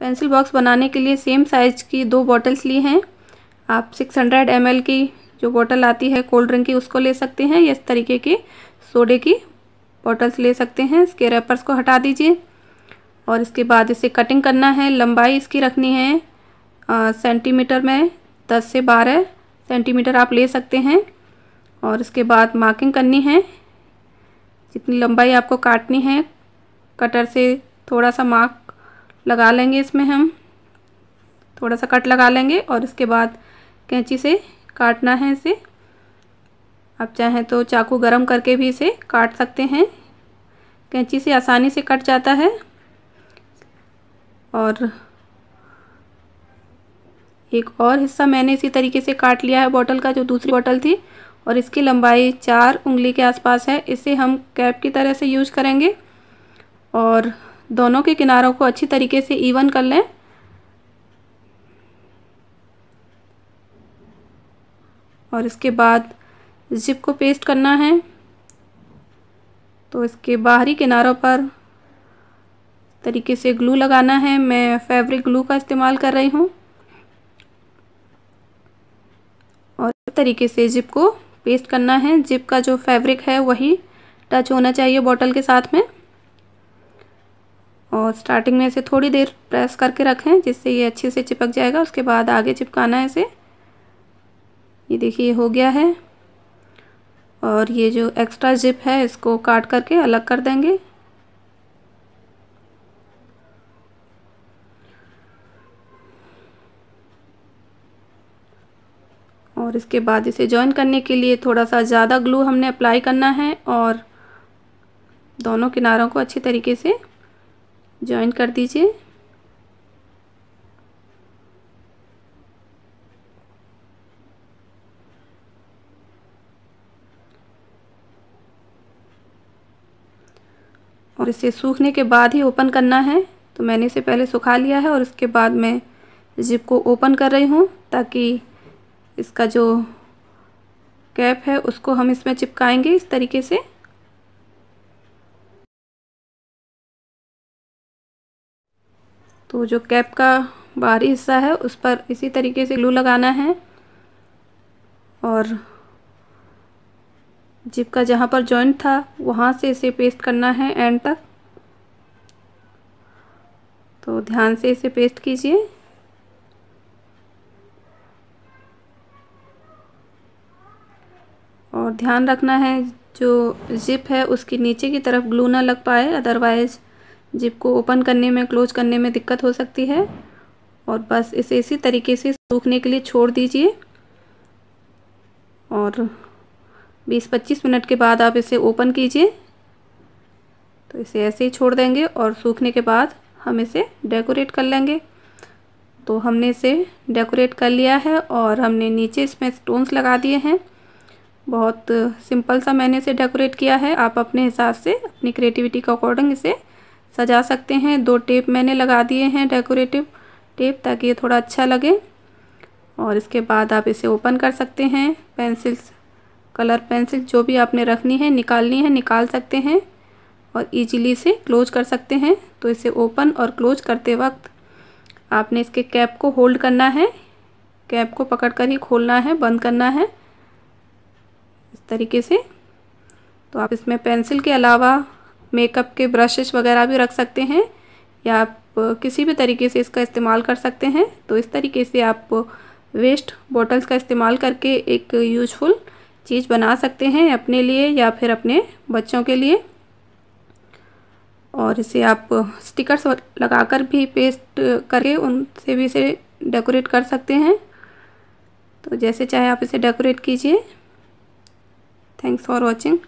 Pencil box बनाने के लिए सेम साइज़ की दो बॉटल्स ली हैं। आप 600 हंड्रेड की जो बॉटल आती है कोल्ड ड्रिंक की, उसको ले सकते हैं या इस तरीके के सोडे की बॉटल्स ले सकते हैं। इसके रैपर्स को हटा दीजिए और इसके बाद इसे कटिंग करना है। लंबाई इसकी रखनी है सेंटीमीटर में 10 से 12 सेंटीमीटर आप ले सकते हैं। और इसके बाद मार्किंग करनी है। जितनी लंबाई आपको काटनी है, कटर से थोड़ा सा मार्क लगा लेंगे इसमें हम। थोड़ा सा कट लगा लेंगे और इसके बाद कैंची से काटना है इसे। आप चाहें तो चाकू गरम करके भी इसे काट सकते हैं। कैंची से आसानी से कट जाता है। और एक और हिस्सा मैंने इसी तरीके से काट लिया है बॉटल का, जो दूसरी बॉटल थी। और इसकी लंबाई चार उंगली के आसपास है। इसे हम कैप की तरह से यूज़ करेंगे। और दोनों के किनारों को अच्छी तरीके से इवन कर लें। और इसके बाद जिप को पेस्ट करना है। तो इसके बाहरी किनारों पर तरीके से ग्लू लगाना है। मैं फैब्रिक ग्लू का इस्तेमाल कर रही हूँ। और तरीके से जिप को पेस्ट करना है। जिप का जो फैब्रिक है, वही टच होना चाहिए बॉटल के साथ में। और स्टार्टिंग में इसे थोड़ी देर प्रेस करके रखें, जिससे ये अच्छे से चिपक जाएगा। उसके बाद आगे चिपकाना है इसे। ये देखिए हो गया है। और ये जो एक्स्ट्रा जिप है, इसको काट करके अलग कर देंगे। और इसके बाद इसे जॉइन करने के लिए थोड़ा सा ज़्यादा ग्लू हमने अप्लाई करना है और दोनों किनारों को अच्छी तरीके से जॉइन कर दीजिए। और इसे सूखने के बाद ही ओपन करना है। तो मैंने इसे पहले सुखा लिया है और इसके बाद मैं जिप को ओपन कर रही हूँ ताकि इसका जो कैप है उसको हम इसमें चिपकाएँगे इस तरीके से। तो जो कैप का बाहरी हिस्सा है, उस पर इसी तरीके से ग्लू लगाना है। और जिप का जहाँ पर जॉइंट था, वहाँ से इसे पेस्ट करना है एंड तक। तो ध्यान से इसे पेस्ट कीजिए। और ध्यान रखना है, जो जिप है, उसकी नीचे की तरफ़ ग्लू ना लग पाए अदरवाइज़ जिप को ओपन करने में, क्लोज करने में दिक्कत हो सकती है। और बस इसे इसी तरीके से सूखने के लिए छोड़ दीजिए। और 20-25 मिनट के बाद आप इसे ओपन कीजिए। तो इसे ऐसे ही छोड़ देंगे और सूखने के बाद हम इसे डेकोरेट कर लेंगे। तो हमने इसे डेकोरेट कर लिया है और हमने नीचे इसमें स्टोन्स लगा दिए हैं। बहुत सिंपल सा मैंने इसे डेकोरेट किया है। आप अपने हिसाब से अपनी क्रिएटिविटी के अकॉर्डिंग इसे सजा सकते हैं। दो टेप मैंने लगा दिए हैं डेकोरेटिव टेप ताकि ये थोड़ा अच्छा लगे। और इसके बाद आप इसे ओपन कर सकते हैं। पेंसिल्स, कलर पेंसिल जो भी आपने रखनी है, निकालनी है, निकाल सकते हैं और इजीली से क्लोज कर सकते हैं। तो इसे ओपन और क्लोज करते वक्त आपने इसके कैप को होल्ड करना है। कैप को पकड़कर ही खोलना है, बंद करना है। इस तरीके से। तो आप इसमें पेंसिल के अलावा मेकअप के ब्रशेस वगैरह भी रख सकते हैं। या आप किसी भी तरीके से इसका इस्तेमाल कर सकते हैं। तो इस तरीके से आप वेस्ट बॉटल्स का इस्तेमाल करके एक यूजफुल चीज़ बना सकते हैं अपने लिए या फिर अपने बच्चों के लिए। और इसे आप स्टिकर्स लगाकर भी पेस्ट करके उनसे भी इसे डेकोरेट कर सकते हैं। तो जैसे चाहे आप इसे डेकोरेट कीजिए। Thanks for watching.